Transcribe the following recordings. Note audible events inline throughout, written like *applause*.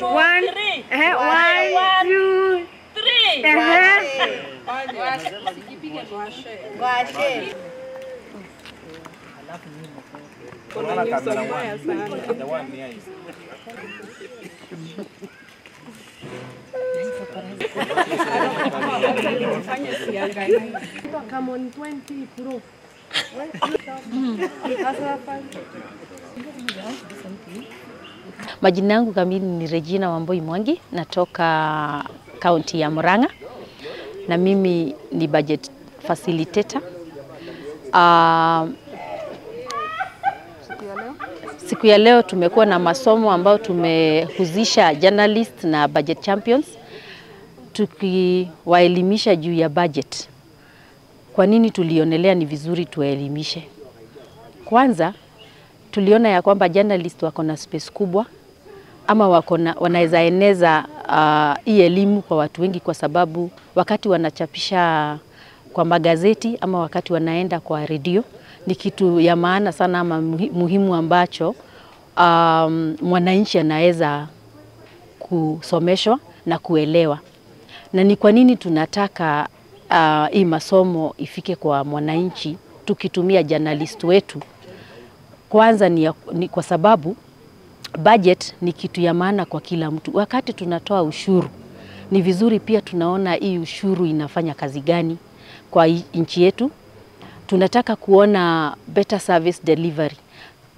two, one, three. Eh, uh-huh. one, one, two, three. Come on, 20 pro. *laughs* Majina yangu kamili ni Regina Wamboi Mwangi, natoka kaunti ya Murang'a na mimi ni budget facilitator. Uh, siku ya leo tumekuwa na masomo ambayo tumehuzisha journalist na budget champions tukiwaelimisha juu ya budget. Kwa nini tulionelea ni vizuri tuwaelimishe? Kwanza tuliona ya kwamba journalist wako na space kubwa ama wakona, wanaweza eneza uh, hii elimu kwa watu wengi, kwa sababu wakati wanachapisha kwa magazeti ama wakati wanaenda kwa redio ni kitu ya maana sana ama muhimu ambacho um, mwananchi anaweza kusomeshwa na kuelewa. Na ni kwa nini tunataka uh, hii masomo ifike kwa mwananchi tukitumia journalist wetu kwanza ni, ya, ni kwa sababu budget ni kitu ya maana kwa kila mtu. Wakati tunatoa ushuru, ni vizuri pia tunaona hii ushuru inafanya kazi gani kwa nchi yetu. Tunataka kuona better service delivery.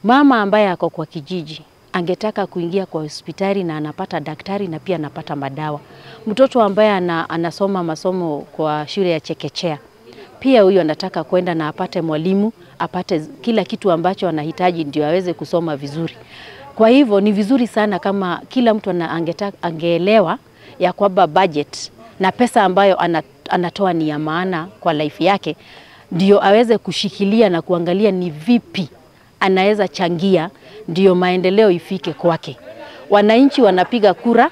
Mama ambaye ako kwa kijiji angetaka kuingia kwa hospitali na anapata daktari na pia anapata madawa. Mtoto ambaye ana, anasoma masomo kwa shule ya chekechea pia huyo anataka kwenda na apate mwalimu, apate kila kitu ambacho anahitaji ndio aweze kusoma vizuri. Kwa hivyo ni vizuri sana kama kila mtu angeelewa ya kwamba budget na pesa ambayo anatoa ni ya maana kwa life yake, ndio aweze kushikilia na kuangalia ni vipi anaweza changia ndio maendeleo ifike kwake. Wananchi wanapiga kura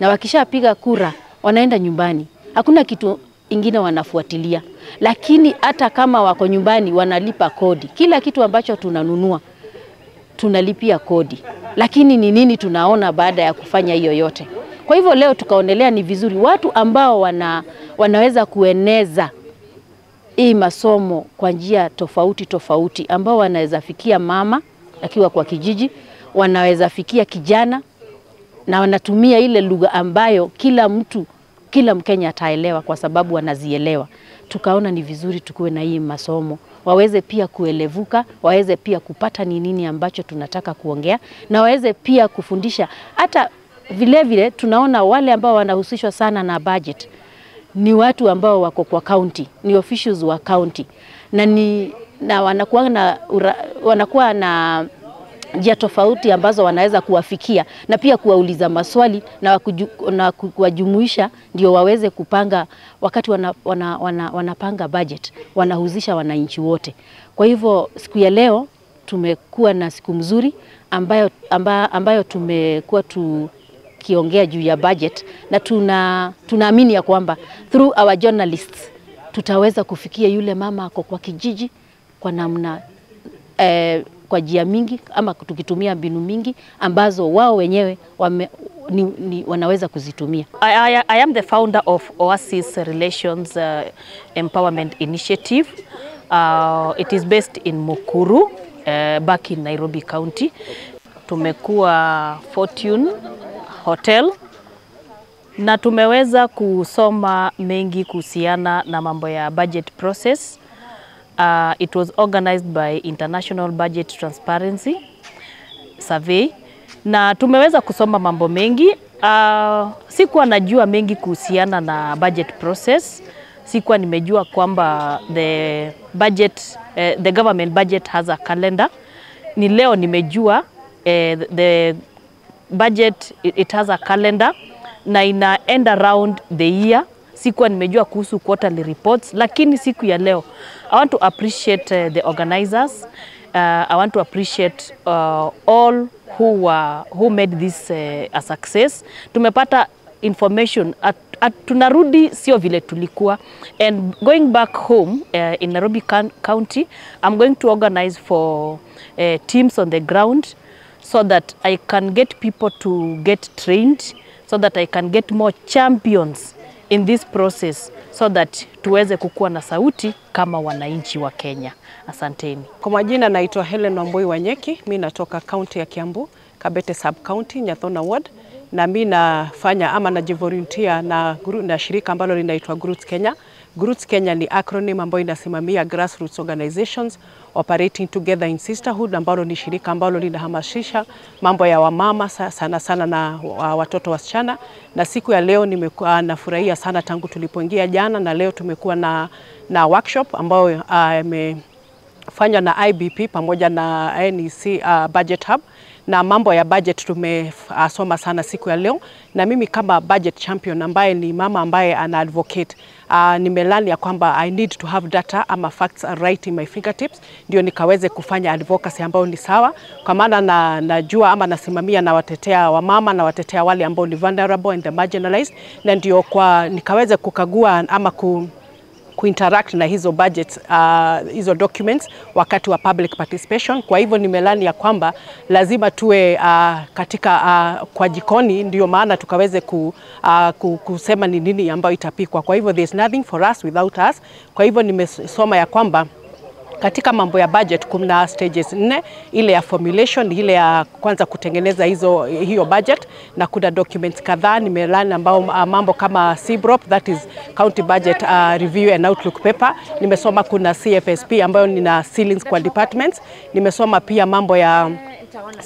na wakishapiga kura wanaenda nyumbani, hakuna kitu ingine wanafuatilia. Lakini hata kama wako nyumbani, wanalipa kodi. Kila kitu ambacho tunanunua tunalipia kodi, lakini ni nini tunaona baada ya kufanya hiyo yote? Kwa hivyo leo tukaonelea ni vizuri watu ambao wana, wanaweza kueneza hii masomo kwa njia tofauti tofauti, ambao wanaweza fikia mama akiwa kwa kijiji, wanaweza fikia kijana na wanatumia ile lugha ambayo kila mtu kila Mkenya ataelewa kwa sababu anazielewa. Tukaona ni vizuri tukuwe na hii masomo, waweze pia kuelevuka, waweze pia kupata ni nini ambacho tunataka kuongea, na waweze pia kufundisha. Hata vile vile tunaona wale ambao wanahusishwa sana na budget ni watu ambao wako kwa county, ni officials wa county na ni na wanakuwa na ura, wanakuwa na njia tofauti ambazo wanaweza kuwafikia na pia kuwauliza maswali na, wakuju, na kuwajumuisha ndio waweze kupanga wakati wana, wana, wana, wanapanga budget wanahusisha wananchi wote. Kwa hivyo siku ya leo tumekuwa na siku mzuri ambayo, ambayo, ambayo tumekuwa tukiongea juu ya budget na tuna tunaamini ya kwamba through our journalists tutaweza kufikia yule mama ako kwa kijiji kwa namna eh, kwa njia mingi ama tukitumia mbinu mingi ambazo wao wenyewe wame, ni, ni, wanaweza kuzitumia. I, I, I am the founder of Oasis Relations uh, Empowerment Initiative. Uh, it is based in Mukuru, uh, back in Nairobi County. Tumekuwa Fortune Hotel na tumeweza kusoma mengi kuhusiana na mambo ya budget process. Uh, it was organized by International Budget Transparency Survey na tumeweza kusoma mambo mengi. Uh, sikuwa najua mengi kuhusiana na budget process. Sikuwa nimejua kwamba the budget, uh, the government budget has a calendar. Ni leo nimejua uh, the budget it has a calendar na ina end around the year. Sikuwa nimejua kuhusu quarterly reports, lakini siku ya leo I want to appreciate uh, the organizers. Uh, I want to appreciate uh, all who uh, who made this uh, a success. Tumepata information at, at, tunarudi sio vile tulikuwa and going back home uh, in Nairobi County I'm going to organize for uh, teams on the ground so that I can get people to get trained so that I can get more champions in this process so that tuweze kukuwa na sauti kama wananchi wa Kenya. Asanteni. Kwa majina naitwa Helen wamboi Wanyeki, mi natoka kaunti ya Kiambu, Kabete sub county, Nyathona ward, na mi nafanya ama najivolunteer na, na shirika ambalo linaitwa Roots Kenya. Roots Kenya ni acronym ambayo inasimamia grassroots organizations operating together in sisterhood, ambalo ni shirika ambalo linahamasisha mambo ya wamama sana sana na wa- watoto wasichana, na siku ya leo nimekuwa nafurahia sana tangu tulipoingia jana, na leo tumekuwa na, na workshop ambayo uh, na IBP pamoja na NEC uh, Budget Hub na mambo ya budget tumesoma sana siku ya leo, na mimi kama budget champion ambaye ni mama ambaye ana advocate uh, nimelani ya kwamba I need to have data ama facts are right in my fingertips, ndio nikaweze kufanya advocacy ambayo ni sawa, kwa maana na, najua ama nasimamia na watetea wamama na watetea wale ambao ni vulnerable and marginalized, na ndio kwa nikaweze kukagua ama ku kuinteract na hizo budget uh, hizo documents wakati wa public participation. Kwa hivyo nimelani ya kwamba lazima tuwe uh, katika uh, kwa jikoni, ndio maana tukaweze ku, uh, ku, kusema ni nini ambayo itapikwa. Kwa hivyo there's nothing for us without us. Kwa hivyo nimesoma ya kwamba katika mambo ya budget kuna stages nne, ile ya formulation, ile ya kwanza kutengeneza hizo hiyo budget, na kuna documents kadhaa nimelani ambao uh, mambo kama CBROP, that is county budget uh, review and outlook paper. Nimesoma kuna CFSP ambayo nina ceilings kwa departments. Nimesoma pia mambo ya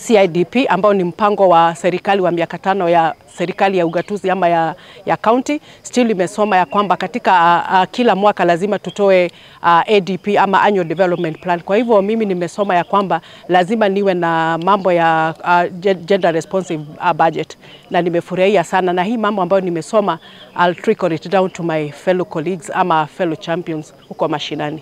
CIDP ambao ni mpango wa serikali wa miaka tano ya serikali ya ugatuzi ama ya, ya county. Still imesoma ya kwamba katika uh, uh, kila mwaka lazima tutoe uh, ADP ama annual development plan. Kwa hivyo mimi nimesoma ya kwamba lazima niwe na mambo ya uh, gender responsive uh, budget na nimefurahia sana, na hii mambo ambayo nimesoma I'll trickle it down to my fellow colleagues ama fellow champions huko mashinani.